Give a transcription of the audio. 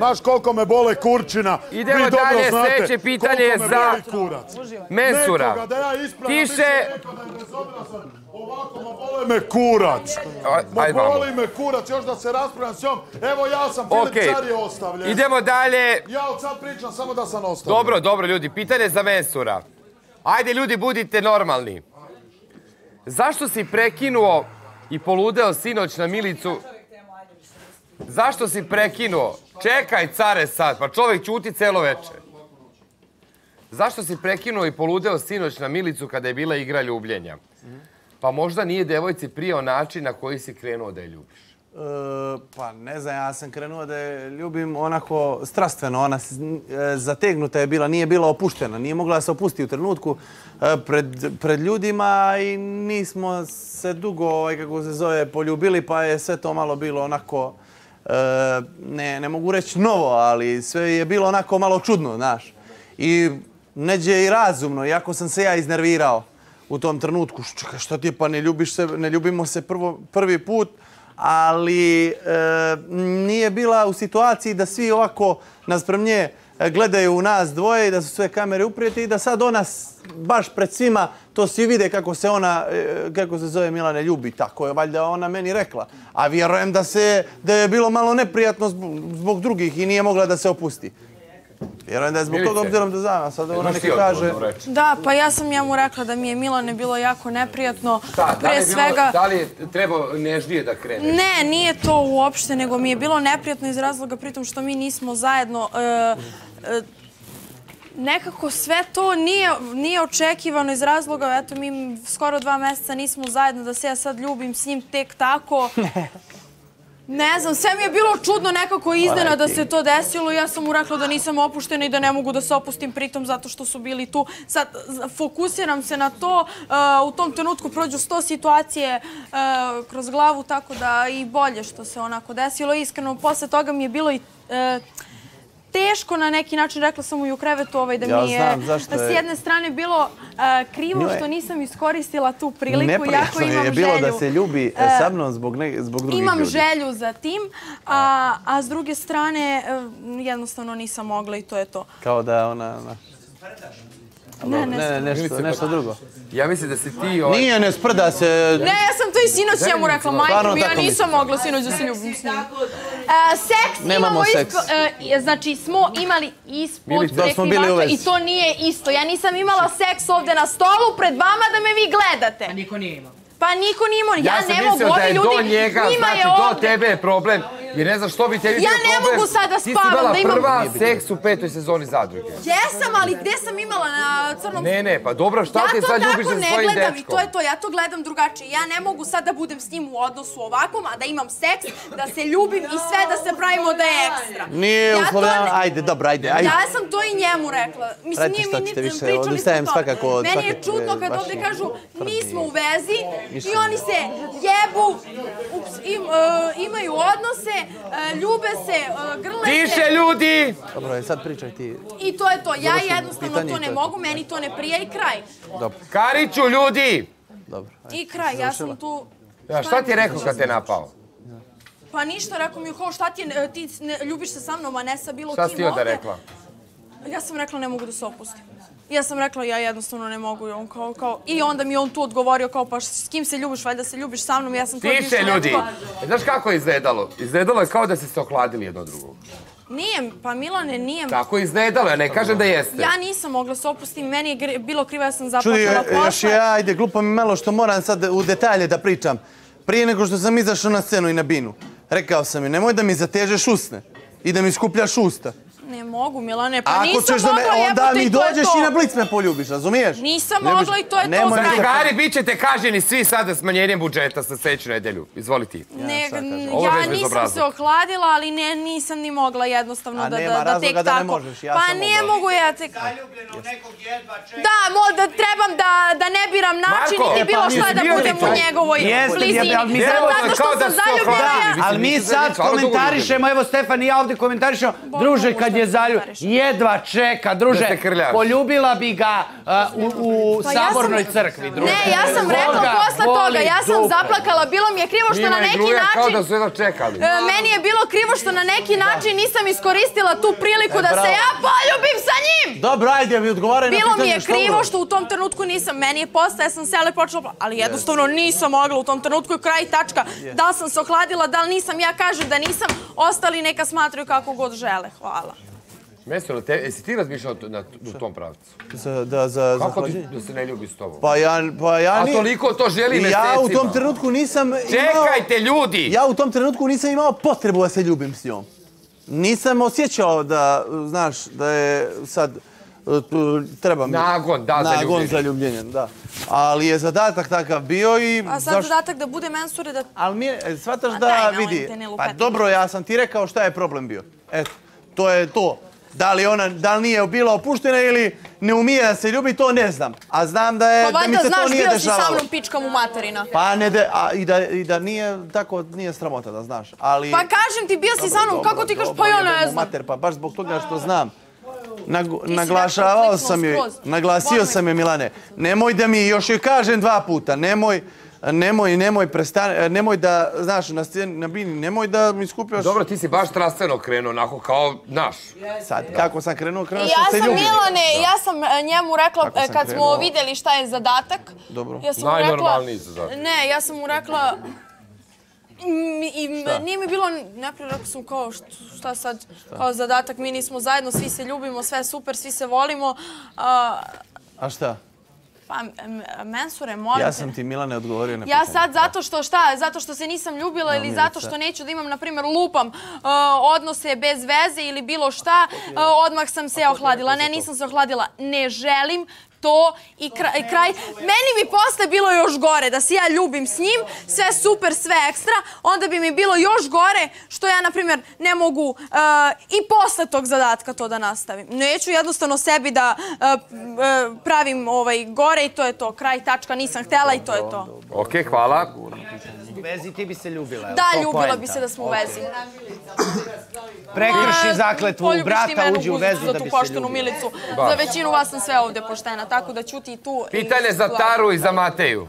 Znaš koliko me bole kurčina. Idemo Vi dobro dalje, znate sljedeće pitanje me za boli kurac. Mensura. Nekoga da ja ispravim, Piše- je. Ovako, ma bole me kurac. Ma boli me kurac, još da se raspravljam s njom. Evo ja sam, Filip Okej. Car je ostavljen. Idemo dalje. Ja od sad pričam samo da sam ostavljen. Dobro, dobro ljudi, pitanje za Mensura. Ajde ljudi, budite normalni. Zašto si prekinuo i poludeo sinoć na Milicu? Zašto si prekinuo? Čekaj, care, sad, pa čovjek ćuti celo večer. Zašto si prekinuo i poludeo sinoć na Milicu kada je bila igra ljubljenja? Pa možda nije devojci prijao način na koji si krenuo da je ljubiš. E, pa ne znam, ja sam krenuo da je ljubim onako strastveno. Ona e, zategnuta je bila, nije bila opuštena. Nije mogla da se opusti u trenutku e, pred, pred ljudima i nismo se dugo, ovaj, kako se zove, poljubili, pa je sve to malo bilo onako, e, ne, ne mogu reći novo, ali sve je bilo onako malo čudno, znaš. I neđe i razumno, iako sam se ja iznervirao u tom trenutku. Čekaj, što ti je, pa ne, ljubiš se, ne ljubimo se prvo, prvi put, ali e, nije bila u situaciji da svi ovako nasprem nje e, gledaju u nas dvoje i da su sve kamere uprijete i da sad ona baš pred svima to svi vide kako se ona, e, kako se zove Milane, ljubi. Tako je valjda ona meni rekla. A vjerujem da, se, da je bilo malo neprijatno zbog, zbog drugih i nije mogla da se opusti. Vjerujem da je zbog Milice. Toga obzirom da znam, sad ona odgovor, kaže... Da, pa ja sam njemu rekla da mi je Milane bilo jako neprijatno. Da, da li Pre je bilo- svega... Da li je trebao nežnije da krene? Ne, nije to uopšte, nego mi je bilo neprijatno iz razloga pritom što mi nismo zajedno. E, e, nekako sve to nije, nije očekivano iz razloga, eto mi skoro dva mjeseca nismo zajedno, da se ja sad ljubim s njim tek tako. Ne znam, sve mi je bilo čudno nekako iznena da se to desilo. Ja sam mu rekla da nisam opuštena i da ne mogu da se opustim pritom zato što su bili tu. Sad fokusiram se na to. uh, U tom trenutku prođu sto situacije uh, kroz glavu, tako da i bolje što se onako desilo. Iskreno, posle toga mi je bilo i uh, teško na neki način, rekla sam mu i u krevetu ovaj, da Ja mi je znam zašto s je- jedne strane bilo uh, krivo Njoj- što nisam iskoristila tu priliku, jako imam je bilo želju. da se ljubi e, sa mnom zbog, ne, zbog drugih Imam ljudi. želju za tim, a, a s druge strane e, jednostavno nisam mogla i to je to. Kao da ona... ona... Ne, ne, Ne, ne, nešto, nešto drugo. Ja mislim da si ti... Ovaj... Nije, ne sprda se... Ne, ja sam to i sinoć njemu rekla, majke ja nisam mogla sinoć da se ljubim s njim. E, seks Nemamo imamo seks. isto, e, znači smo imali ispod prekrivača i to nije isto. Ja nisam imala seks ovde na stolu pred vama da me vi gledate. A niko nije imao. Pa niko nije imao, ja, Ja sam ne mogu, mislio da ovi je ljudi, do njega, njima znači je do tebe je problem. Jer ne znam što bi tebi Ja bio ne problem. mogu sad da Ti si spavam, imala da imam- prva seks u petoj sezoni zadruge. Jesam, ali gde sam imala na crnom Ne, ne, pa dobro, šta ja ti to sad tako ljubiš sa ne svojim gledam i dečkom? to je to, ja to gledam drugačije. Ja ne mogu sad da budem s njim u odnosu ovakvom, a da imam seks, da se ljubim i sve da se pravimo da je ekstra. Nije ja to uslovljeno... ne- Ajde, dobro, ajde, ajde. Ja sam to i njemu rekla. Mislim, nije mi ćete ni više, pričali smo to. svakako Meni je čudno kad ovdje kažu mi smo u vezi i oni se jebu, ups, im, e, imaju odnose, ljube se, e, grle se. Tiše ljudi! Dobro, je, sad pričaj ti. I to je to. Ja jednostavno to ne je mogu, meni to ne prija i kraj. Dobro, Kariću, ljudi! dobro. ajde. I kraj, ja sam tu... Ja, šta ti je rekao kad te napao? Pa ništa, rekao mi, kao šta ti, je, ti ne, ljubiš se sa mnom, a ne sa bilo Šta kim si ti onda ovde. rekla? Ja sam rekla ne mogu da se opustim. Ja sam rekla ja jednostavno ne mogu i on kao, kao i onda mi je on tu odgovorio kao pa s kim se ljubiš, valjda se ljubiš sa mnom, ja sam to Tiše ljudi! E, Znaš kako je izgledalo? Izgledalo je kao da ste se okladili jedno drugog. Nije, pa Milane, nije. Tako je izgledalo, ja ne kažem da jeste. Ja nisam mogla se opustim, meni je bilo krivo, ja sam Čudi, zaplaćala još posle. ja, ajde, glupo mi malo što moram sad u detalje da pričam. Prije nego što sam izašao na scenu i na binu, rekao sam mi, nemoj da mi zatežeš usne i da mi skupljaš usta. Mogu, Milane, pa Ako nisam ćeš da me, mogla, onda jebote, mi i to je dođeš to. i na blic me poljubiš, razumiješ? Nisam Ne mogla i to je to. mi Drugari, bit ćete kaženi svi sada smanjenjem budžeta sa sledeću nedelju. Izvoli ti. Ne, ja nisam se ohladila, ali ne, nisam ni mogla jednostavno A da, nema da, da tek razloga da tako. ne možeš, ja pa sam nije mogla. mogu ja tek... Zaljubljeno nekog jedva čeka. Da, da trebam da, da ne biram način niti e, pa bilo nisi šta da budem u njegovoj blizini. mi zato što sam zaljubljena, ja... Ali mi sad komentarišemo, evo Stefan i ja ovdje komentarišemo, druže, kad je kralju. Komentarišem. Jedva čeka, druže. Se. Poljubila bi ga uh, u, u Pa ja sam- sabornoj crkvi, druže. Ne, ja sam rekla posle toga, ja sam dupe. zaplakala, bilo mi je krivo što Njima na neki gruja kao način... da su jedno čekali. E, Meni je bilo krivo što na neki način nisam iskoristila tu priliku da se ja poljubim sa njim. Dobro, ajde, mi odgovaraj na Bilo pitanje mi je što krivo što u tom trenutku nisam, meni je posle, ja sam sela i počela, ali jednostavno nisam mogla u tom trenutku i kraj tačka. Da li sam se ohladila, da li nisam, ja kažem da nisam, ostali neka smatraju kako god žele. Hvala. Mesura, te, jesi ti razmišljao na, u tom pravcu? Za, da, za, za Kako ti da se ne ljubi s tobom? Pa ja, pa ja A ni- toliko to želi Ja mesecima. u tom trenutku nisam imao... Čekajte, ljudi! Ja u tom trenutku nisam imao potrebu da se ljubim s njom. Nisam osjećao da, znaš, da je sad... e, tu Treba mi... Nagon, da, za Nagon ljubljenje. za ljubljenje, da. Ali je zadatak takav bio i... A sad zadatak da bude mensure da... Ali mi je, shvataš Ma da vidi, pa dobro, ja sam ti rekao šta je problem bio. Eto, to je to. Da li ona, da li nije bila opuštena ili ne umije da se ljubi, to ne znam. A znam da, je, Pa da mi valjda se to znaš, nije bio si sa dešavalo. mnom pičkam u materina. Pa ne, de, a, i, da, i da nije tako, nije sramota da znaš. Ali, Pa kažem ti, bio si sa mnom, kako ti kažeš, pa ja ne znam. Mater, pa baš zbog toga što znam. Naglašavao sam joj, naglasio Boli sam je Milane, nemoj da mi, još joj kažem dva puta, nemoj, nemoj, nemoj, prestani, nemoj da, znaš, na, sceni, na bini, nemoj da mi skupljaš... Dobro, ti si baš strastveno krenuo, onako kao naš. Sad, kako sam krenuo, krenuo Ja sam se sam ljubim. Milane, ja sam e, njemu rekla, e, sam kad smo krenuo? vidjeli šta je zadatak, Dobro. ja sam mu rekla... Najnormalniji zadatak. Ne, ja sam mu rekla... I nije mi bilo, najprije rekla sam kao št- šta sad, kao zadatak, mi nismo zajedno, svi se ljubimo, sve je super, svi se volimo. A, A šta? Pa, mensure, molim Ja sam ti Milane odgovorio na Ja pitanje. sad zato što šta, zato što se nisam ljubila ili zato što neću da imam, na primjer, lupam uh, odnose bez veze ili bilo šta, uh, odmah sam se ohladila. Ne, nisam se ohladila. Ne želim to i kraj, i kraj. Meni bi posle bilo još gore da se ja ljubim s njim, sve super, sve ekstra, onda bi mi bilo još gore što ja, na primjer, ne mogu uh, i posle tog zadatka to da nastavim. Neću jednostavno sebi da uh, uh, pravim ovaj gore i to je to. Kraj, tačka, nisam htela i to je to. Ok, hvala. U vezi ti bi se ljubila. je Da, ljubila poenta? bi se da smo u vezi. Prekrši zakletvu ti brata, uđi u vezu da bi se poštenu ljubila. milicu. Za većinu vas sam sve ovdje poštena, tako da ćuti i tu. Pitanje za. Taru i za Mateju.